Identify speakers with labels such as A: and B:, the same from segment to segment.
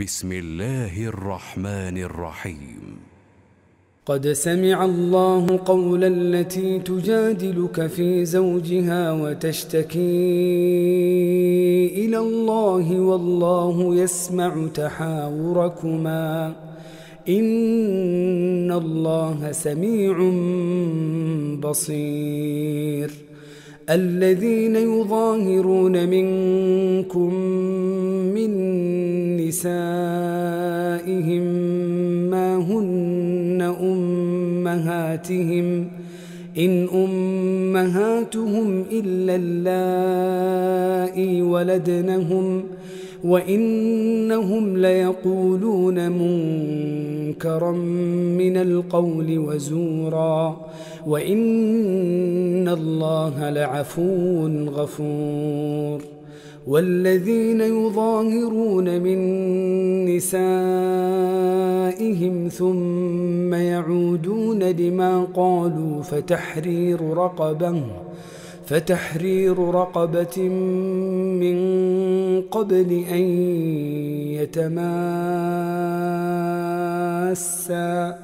A: بسم الله الرحمن الرحيم قد سمع الله قول التي تجادلك في زوجها وتشتكي إلى الله والله يسمع تحاوركما إن الله سميع بصير الذين يظاهرون منكم من نسائهم ما هن أمهاتهم إن أمهاتهم إلا اللائي ولدنهم وإنهم ليقولون منكرا من القول وزورا وإن الله لعفو غفور والذين يظاهرون من نسائهم ثم يعودون لما قالوا فتحرير رقبه فتحرير رقبة من قبل أن يتماسا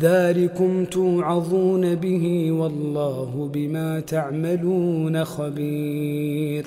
A: ذلكم توعظون به والله بما تعملون خبير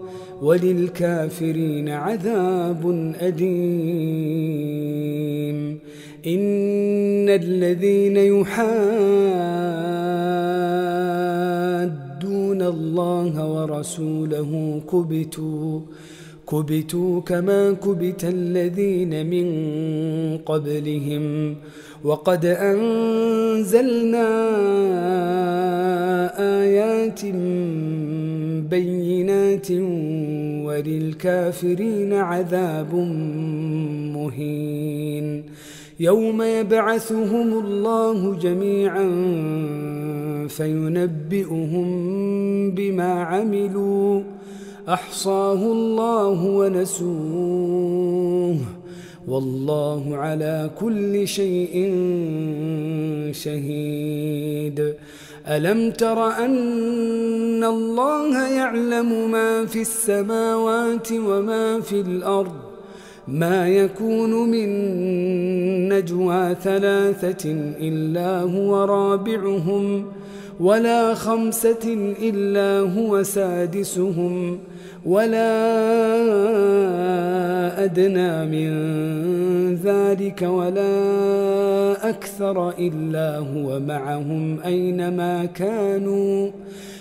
A: وللكافرين عذاب أليم إن الذين يحادون الله ورسوله كبتوا كبتوا كما كبت الذين من قبلهم وقد أنزلنا آيات بينات وللكافرين عذاب مهين يوم يبعثهم الله جميعا فينبئهم بما عملوا احصاه الله ونسوه والله على كل شيء شهيد ألم تر أن الله يعلم ما في السماوات وما في الأرض ما يكون من نجوى ثلاثة إلا هو رابعهم ولا خمسة إلا هو سادسهم ۖ ولا أدنى من ذلك ولا أكثر إلا هو معهم أينما كانوا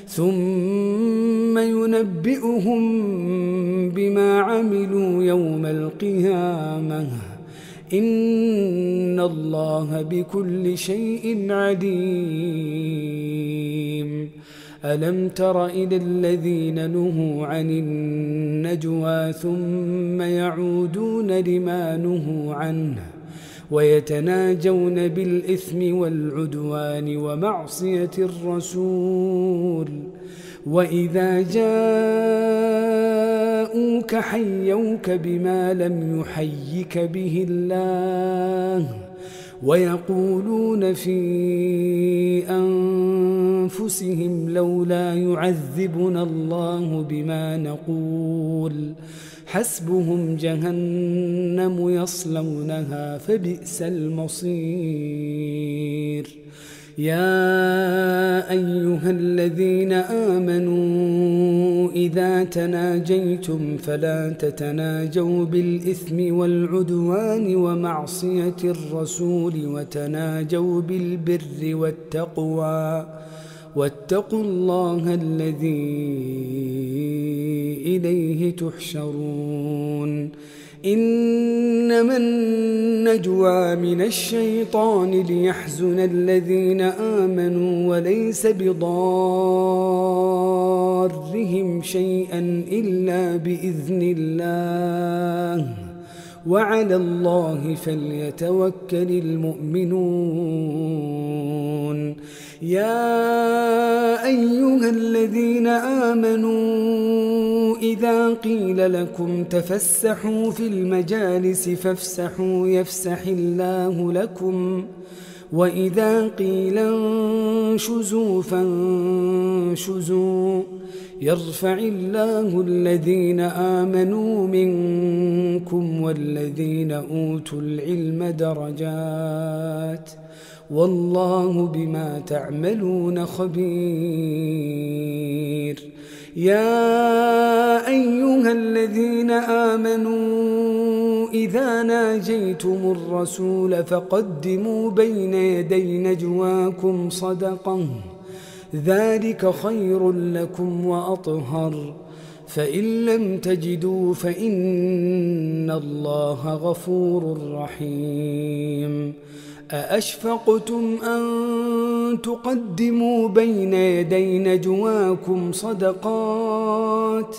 A: ثم ينبئهم بما عملوا يوم القيامة إن الله بكل شيء عليم ألم تر إلى الذين نهوا عن النجوى ثم يعودون لما نهوا عنه ويتناجون بالإثم والعدوان ومعصية الرسول وإذا جاءوك حيوك بما لم يحيك به الله ويقولون في أنفسهم لولا يعذبنا الله بما نقول حسبهم جهنم يصلونها فبئس المصير يا أيها الذين آمنوا إذا تناجيتم فلا تتناجوا بالإثم والعدوان ومعصية الرسول وتناجوا بالبر والتقوى واتقوا الله الذي إليه تحشرون إنما النجوى من الشيطان ليحزن الذين آمنوا وليس بضارهم شيئا إلا بإذن الله وعلى الله فليتوكل المؤمنون يا أيها الذين آمنوا إذا قيل لكم تفسحوا في المجالس فافسحوا يفسح الله لكم وإذا قيل انشزوا فانشزوا يرفع الله الذين آمنوا منكم والذين أوتوا العلم درجات ۖ والله بما تعملون خبير يا أيها الذين آمنوا إذا ناجيتم الرسول فقدموا بين يدي نجواكم صدقة ذلك خير لكم وأطهر فإن لم تجدوا فإن الله غفور رحيم أأشفقتم أن تقدموا بين يدي نجواكم صدقات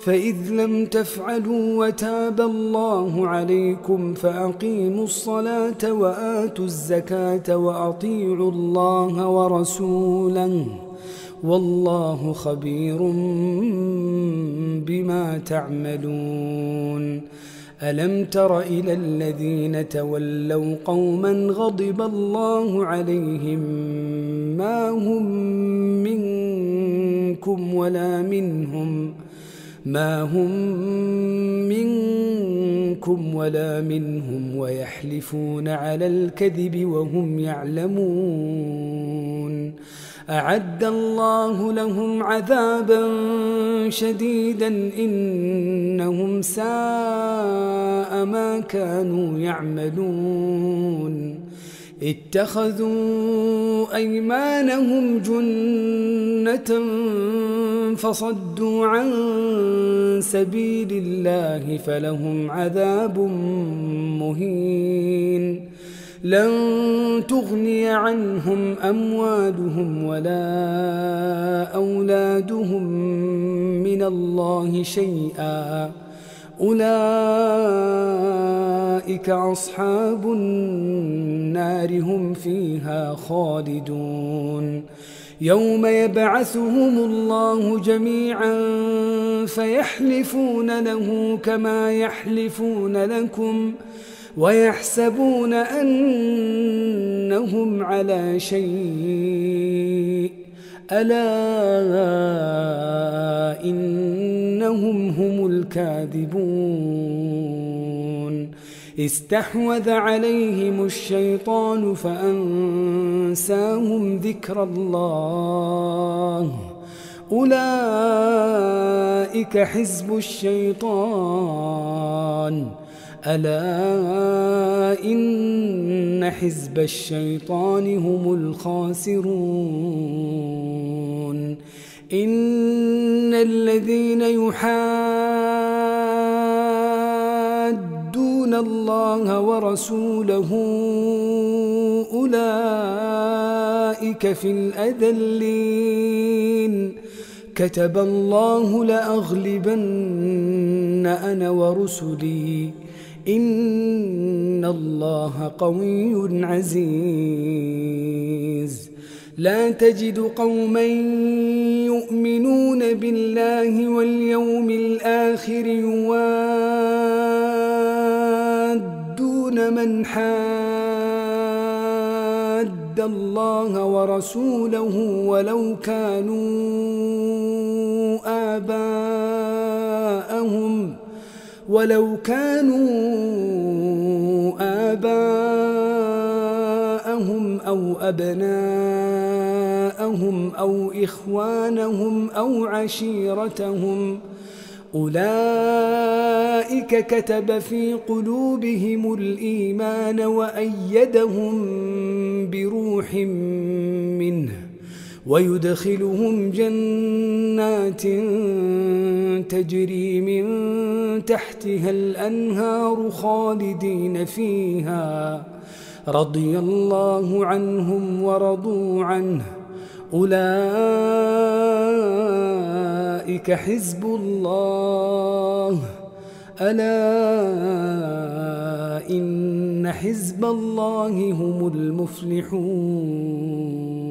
A: فإذ لم تفعلوا وتاب الله عليكم فأقيموا الصلاة وآتوا الزكاة وأطيعوا الله ورسوله والله خبير بما تعملون ألم تر إلى الذين تولوا قوما غضب الله عليهم ما هم منكم ولا منهم ما هم منكم ولا منهم ويحلفون على الكذب وهم يعلمون أعد الله لهم عذابا شديدا إنهم ساء ما كانوا يعملون اتخذوا أيمانهم جنة فصدوا عن سبيل الله فلهم عذاب مهين لن تغني عنهم أموالهم ولا أولادهم من الله شيئا أولئك أصحاب النار هم فيها خالدون يوم يبعثهم الله جميعا فيحلفون له كما يحلفون لكم ويحسبون أنهم على شيء ألا إنهم هم الكاذبون استحوذ عليهم الشيطان فأنساهم ذكر الله أولئك حزب الشيطان ألا إن حزب الشيطان هم الخاسرون إن الذين يحادون الله ورسوله أولئك في الأذلين كتب الله لأغلبن أنا ورسلي إن الله قوي عزيز لا تجد قوما يؤمنون بالله واليوم الآخر يوادون من حاد الله ورسوله ولو كانوا آباءهم ۖ ولو كانوا آباءهم أو أبناءهم أو إخوانهم أو عشيرتهم أولئك كتب في قلوبهم الإيمان وأيدهم بروح من ويدخلهم جنات تجري من تحتها الأنهار خالدين فيها رضي الله عنهم ورضوا عنه أولئك حزب الله ألا إن حزب الله هم المفلحون